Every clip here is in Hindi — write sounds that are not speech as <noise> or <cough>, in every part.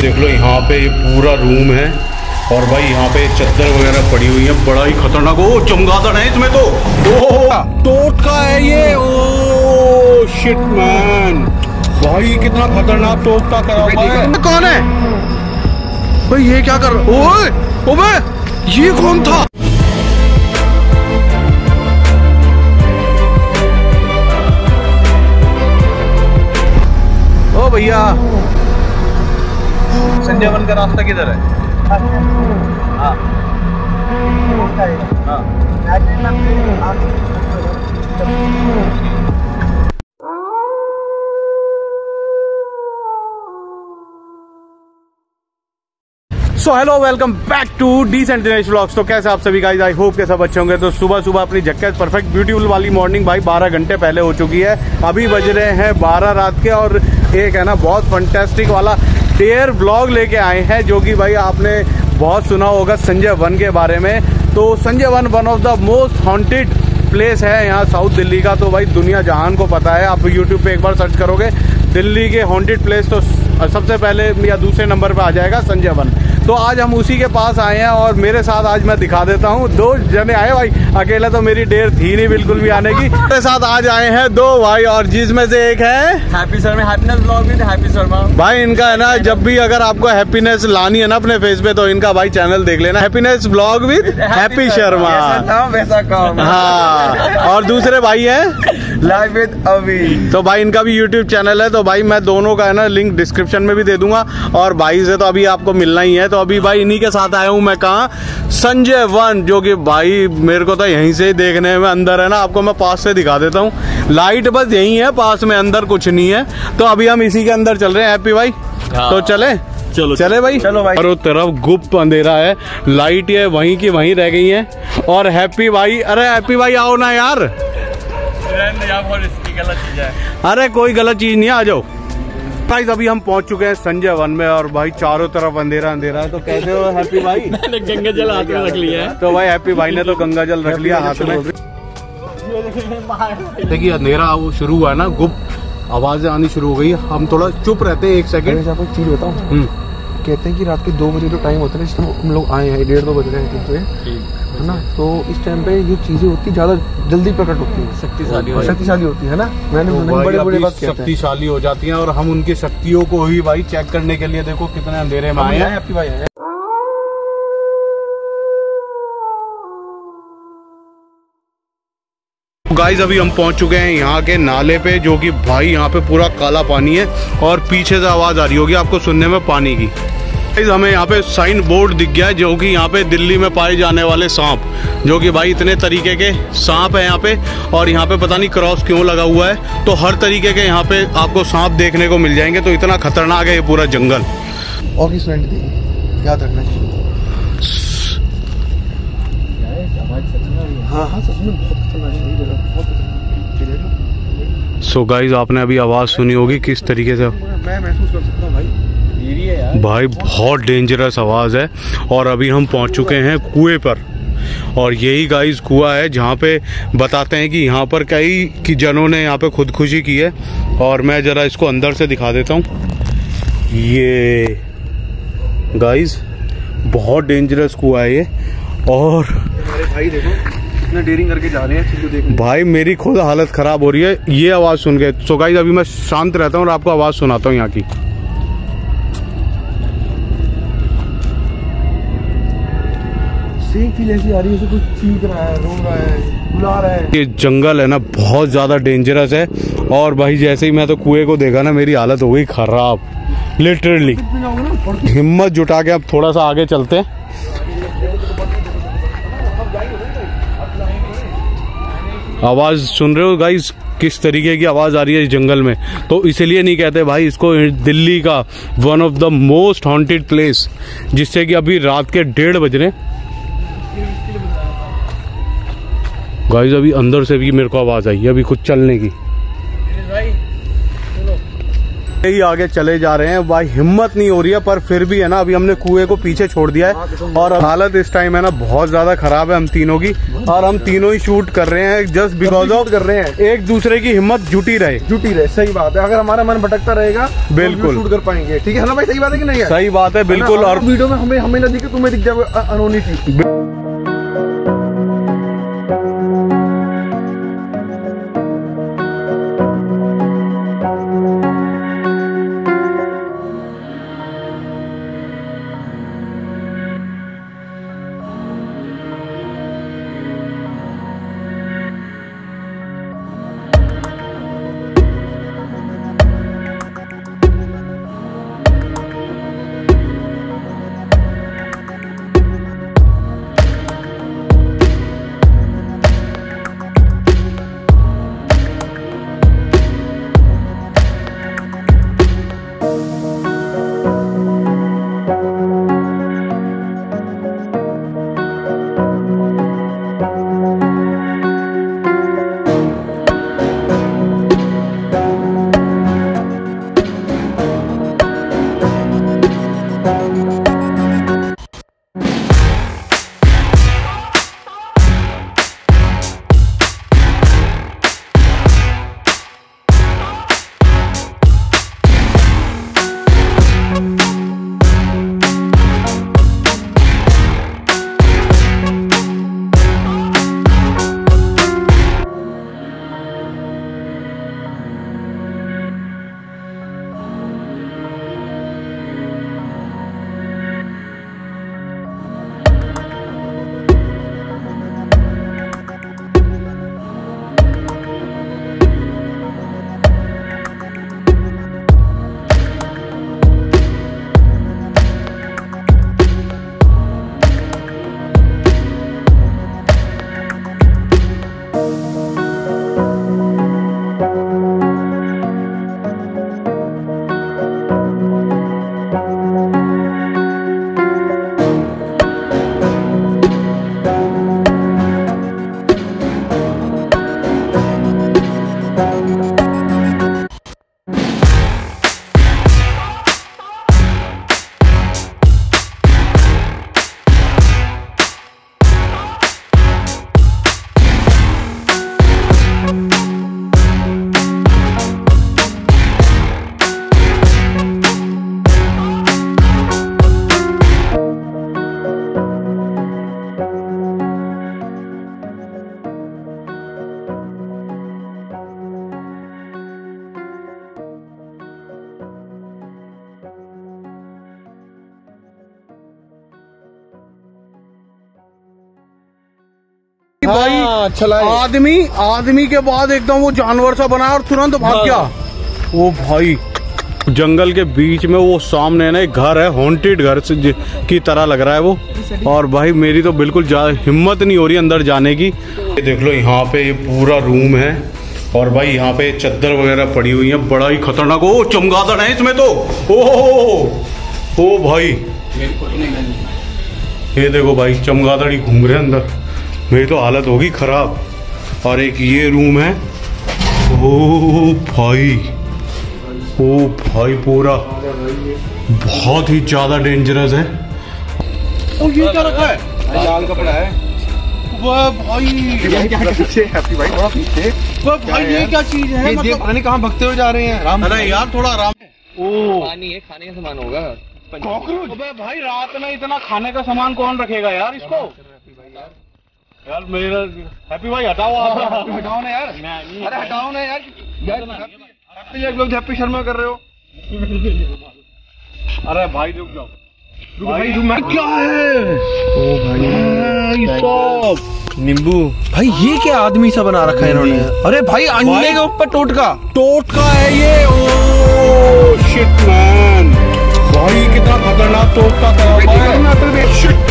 देख लो, यहाँ पे ये पूरा रूम है और भाई यहाँ पे चद्दर वगैरह पड़ी हुई है। बड़ा ही खतरनाक। ओ, चमगादड़ है इसमें तो। टोट का है ये। ओ शिट मैन भाई, कितना खतरनाक टोट का करा हुआ है। कौन है? भाई, ये क्या कर ओए ओबे ये कौन था? ओ, भैया। संजय वन का रास्ता किधर है? हाँ। हाँ। So hello welcome back to decent Dinesh vlogs तो कैसे आप सभी गाइस आई होप के सब अच्छे होंगे। तो सुबह सुबह अपनी जक्कत परफेक्ट ब्यूटीफुल वाली मॉर्निंग भाई 12 घंटे पहले हो चुकी है। अभी बज रहे हैं 12 रात के और एक है ना बहुत फंटेस्टिक वाला डेयर ब्लॉग लेके आए हैं, जो कि भाई आपने बहुत सुना होगा संजय वन के बारे में। तो Sanjay Van one of the most haunted place है यहाँ साउथ दिल्ली का। तो भाई दुनिया जहान को पता है। आप यूट्यूब पे एक बार सर्च करोगे, दिल्ली के हॉन्टेड प्लेस तो सबसे पहले या दूसरे नंबर पर आ जाएगा संजय वन। तो आज हम उसी के पास आए हैं और मेरे साथ आज मैं दिखा देता हूँ। दो जने आए भाई अकेला तो मेरी डेर थी नहीं बिल्कुल भी आने की। मेरे साथ आज आए हैं दो भाई और जिसमें से एक है। Happy Sharma happiness blog with Happy Sharma भाई इनका है ना जब भी अगर आपको हैप्पीनेस लानी है ना अपने फेस पे तो इनका भाई चैनल देख लेना। Happiness blog with Happy Sharma वैसा काम हाँ। और दूसरे भाई है? लाइव विद अभी तो भाई इनका भी यूट्यूब चैनल है तो भाई मैं दोनों का है ना लिंक डिस्क्रिप्शन में भी दे दूँगा। और भाई से तो अभी आपको मिलना ही है तो अभी भाई इन्हीं के साथ आया हूँ मैं कहा? संजय वन जो कि भाई मेरे को तो यहीं से ही देखने में अंदर है ना आपको मैं पास से दिखा देता हूँ। लाइट बस यही है पास में अंदर कुछ नहीं है। तो अभी हम इसी के अंदर चल रहे हैं हैप्पी भाई? तो चले? चलो चले भाई? चलो भाई। चारों तरफ़ गुप्त अंधेरा है। लाइट ये वहीं की वहीं रह गई है। और हैप्पी भाई अरे हैप्पी भाई आओ ना यार। गलत चीज़ है। अरे कोई गलत चीज़ नहीं है, आ जाओ। भाई अभी हम पहुँच चुके हैं संजय वन में और भाई चारों तरफ़ अंधेरा अंधेरा। है तो कैसे हो हैप्पी भाई? <laughs> गंगा जल हाथ में रख लिया है। तो भाई हैप्पी भाई ने तो गंगा जल रख लिया हाथ में। देखिए अंधेरा वो शुरू हुआ है ना गुप्त आवाज़ें आनी शुरू हो गई। हम थोड़ा चुप रहते हैं एक सेकंड आपको चीज़ बताऊँ हम्म। कहते हैं कि रात के दो बजे जो टाइम होता है जिस टाइम हम लोग आए हैं डेढ़ दो बज रहे हैं पे है ना? तो इस टाइम पे ये चीज़ें होती ज़्यादा जल्दी प्रकट होती है। शक्तिशाली शक्तिशाली होती है ना? मैंने तो बड़े बड़े बात शक्तिशाली हो जाती है और हम उनकी शक्तियों को ही भाई चेक करने के लिए देखो कितने अंधेरे में आए हैं। हैप्पी भाई है गाइस अभी हम पहुँच चुके हैं यहाँ के नाले पे जो कि भाई यहाँ पे पूरा काला पानी है और पीछे से आवाज़ आ रही होगी आपको सुनने में पानी की। हमें यहाँ पे साइन बोर्ड दिख गया है जो कि यहाँ पे दिल्ली में पाए जाने वाले सांप जो कि भाई इतने तरीके के सांप है यहाँ पे और यहाँ पे पता नहीं क्रॉस क्यों लगा हुआ है। तो हर तरीके के यहाँ पे आपको सांप देखने को मिल जाएँगे तो इतना खतरनाक है ये पूरा जंगल। और किस फ्रेंड दी याद रखना। चाहिए हाँ हाँ सच में बहुत खतरनाक जगह बहुत खतरनाक। ये देख लो। सो गाइज़ आपने अभी आवाज़ सुनी होगी किस तरीके से? मैं महसूस कर सकता हूँ भाई। भाई बहुत डेंजरस आवाज़ है और अभी हम पहुँच चुके हैं कुएँ पर। और यही गाइस कुआ है जहाँ पे बताते हैं कि यहाँ पर कई कि जनों ने यहाँ पे खुदकुशी की है। और मैं ज़रा इसको अंदर से दिखा देता हूँ। ये गाइस बहुत डेंजरस कुआ है ये। और भाई देखो कितना डेयरिंग करके जा रहे हैं भाई मेरी खुद हालत ख़राब हो रही है। ये आवाज़ सुन के। सो गाइस अभी मैं शांत रहता हूँ और आपको आवाज़ सुनाता हूँ यहाँ की। सेम फील ऐसी आ रही है जैसे चीख रहा है रो रहा है बुला रहा है। ये जंगल है ना बहुत ज़्यादा डेंजरस है। और भाई जैसे ही मैं तो कुएँ को देखा ना मेरी हालत हो गई खराब। लिटरली हिम्मत जुटा के अब थोड़ा सा आगे चलते हैं। आवाज़ सुन रहे हो गाइस किस तरीके की आवाज़ आ रही है इस जंगल में? तो इसीलिए नहीं कहते भाई इसको दिल्ली का one of the most haunted place जिससे कि अभी रात के डेढ़ बज रहे गाइस अभी अंदर से भी मेरे को आवाज़ आई है अभी कुछ चलने की। ही आगे चले जा रहे हैं। भाई हिम्मत नहीं हो रही है पर फिर भी है ना अभी हमने कुएँ को पीछे छोड़ दिया है। और हालत इस टाइम है ना बहुत ज़्यादा खराब है हम तीनों की। और हम तीनों ही शूट कर रहे हैं जस्ट बिकॉज़ ऑफ़ कर रहे हैं एक दूसरे की हिम्मत जुटी रहे। जुटी रहे सही बात है। अगर हमारा मन भटकता रहेगा तो बिल्कुल। शूट कर पाएँगे। ठीक है ना भाई सही बात है कि नहीं सही बात है बिल्कुल। और वीडियो में हमें हमें ना दिखे तुम्हें दिख जाए अनोनी चीज़। अच्छा लगा। आदमी आदमी के बाद एकदम वो जानवर सा बना और तुरंत भाग हाँ। गया। वो भाई जंगल के बीच में वो सामने ना एक घर है हॉन्टेड घर की तरह लग रहा है वो। और भाई मेरी तो बिल्कुल हिम्मत नहीं हो रही अंदर जाने की। देख लो यहाँ पे ये पूरा रूम है। और भाई यहाँ पे चद्दर वगैरह पड़ी हुई है। बड़ा ही खतरनाक। ओ चमगादड़ है इसमें तो। ओ ओ भाई। ये देखो भाई चमगादड़ ही घूम रहे हैं अंदर। मेरी तो हालत होगी खराब। और एक ये रूम है। ओ भाई ओ भाई पूरा। बहुत ही ज़्यादा डेंजरस है। और ये क्या रखा है? लाल कपड़ा है। वाह भाई। पीछे हैप्पी भाई थोड़ा पीछे। वाह भाई ये क्या चीज़ है? ये मतलब पता नहीं कहाँ भगते हुए जा रहे हैं? राम अरे यार थोड़ा आराम। ओ। पानी है खाने का सामान होगा। कॉकरोच। भाई रात में इतना खाने का सामान कौन रखेगा यार इसको? यार मेरा हैप्पी भाई हटाओ आप। हटाओ ना यार। अरे हटाओ ना यार। यार हैप्पी एक लोग हैप्पी शर्मा कर रहे हो। अरे भाई रुक जाओ। भाई मैं क्या है? ओ भाई। सब नींबू। भाई ये क्या आदमी सा बना रखा है इन्होंने? अरे भाई अंडे के ऊपर टोटका। टोटका है ये। ओ शिट मैन भाई कितना खतरनाक टोटका था। शिट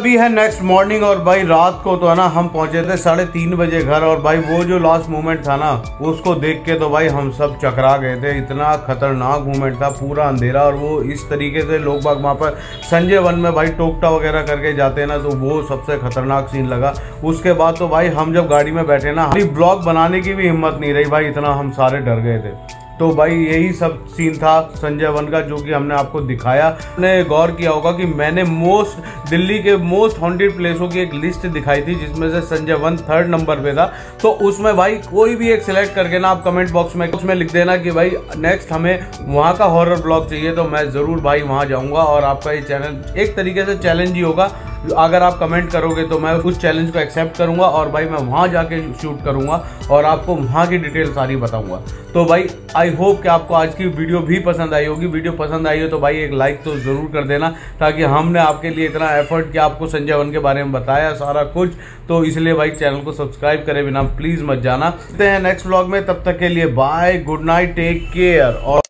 अभी है नेक्स्ट मॉर्निंग और भाई रात को तो है ना, हम पहुँचे थे साढ़े तीन बजे घर और भाई वो जो लास्ट मोमेंट था ना, उसको देख के तो भाई हम सब चकरा गए थे। इतना खतरनाक मोमेंट था, पूरा अंधेरा और वो इस तरीके से लोग बाग वहाँ पर संजय वन में भाई टोकटा वगैरह करके जाते हैं ना तो वो सबसे खतरनाक सीन लगा। उसके बाद तो भाई हम जब गाड़ी में बैठे ना, हमारी ब्लॉग बनाने की भी हिम्मत नहीं रही। भाई इतना हम सारे डर गए थे। तो भाई यही सब सीन था संजय वन का, जो कि हमने आपको दिखाया। आपने गौर किया होगा कि मैंने मोस्ट दिल्ली के मोस्ट हॉन्टेड प्लेसों की एक लिस्ट दिखाई थी, जिसमें से संजय वन थर्ड नंबर पे था। तो उसमें भाई कोई भी एक सिलेक्ट करके ना आप कमेंट बॉक्स में उसमें लिख देना कि भाई नेक्स्ट हमें वहाँ का हॉरर ब्लॉग चाहिए तो मैं ज़रूर भाई वहाँ जाऊँगा और आपका ये चैनल एक तरीके से चैलेंज ही होगा। अगर आप कमेंट करोगे तो मैं उस चैलेंज को एक्सेप्ट करूँगा और भाई मैं वहाँ जाके शूट करूँगा और आपको वहाँ की डिटेल सारी बताऊँगा। तो भाई आई होप कि आपको आज की वीडियो भी पसंद आई होगी। वीडियो पसंद आई हो तो भाई एक लाइक तो ज़रूर कर देना ताकि हमने आपके लिए इतना एफर्ट किया, आपको संजय वन के बारे में बताया सारा कुछ। तो इसलिए भाई चैनल को सब्सक्राइब करे बिना प्लीज़ मत जाना। हैं नेक्स्ट ब्लॉग में। तब तक के लिए bye good night take care और